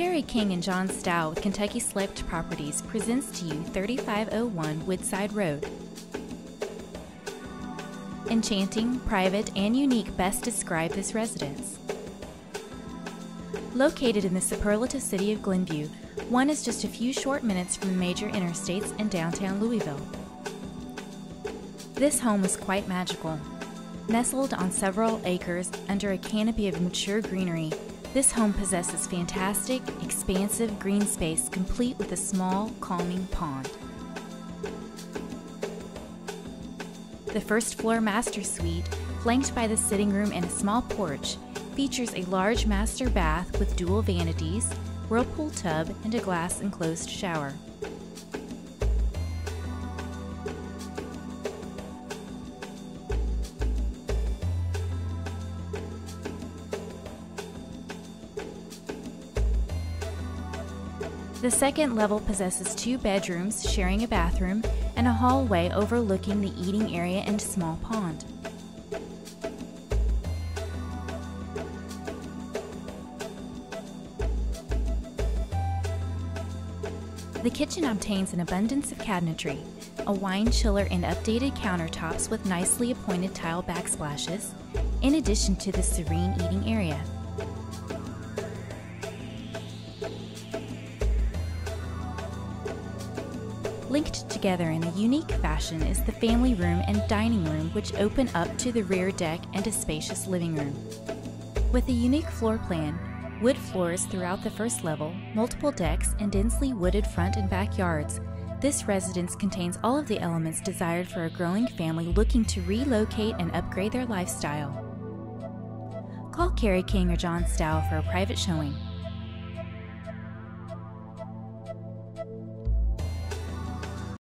Carrie King and John Stough with Kentucky Select Properties presents to you 3501 Woodside Road. Enchanting, private, and unique best describe this residence. Located in the superlative city of Glenview, one is just a few short minutes from the major interstates in downtown Louisville. This home is quite magical. Nestled on several acres under a canopy of mature greenery, this home possesses fantastic, expansive green space complete with a small, calming pond. The first floor master suite, flanked by the sitting room and a small porch, features a large master bath with dual vanities, whirlpool tub, and a glass enclosed shower. The second level possesses two bedrooms sharing a bathroom and a hallway overlooking the eating area and small pond. The kitchen obtains an abundance of cabinetry, a wine chiller and updated countertops with nicely appointed tile backsplashes, in addition to the serene eating area. Linked together in a unique fashion is the family room and dining room, which open up to the rear deck and a spacious living room. With a unique floor plan, wood floors throughout the first level, multiple decks, and densely wooded front and backyards, this residence contains all of the elements desired for a growing family looking to relocate and upgrade their lifestyle. Call Carrie King or John Stough for a private showing